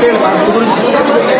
제일 많고 그런지.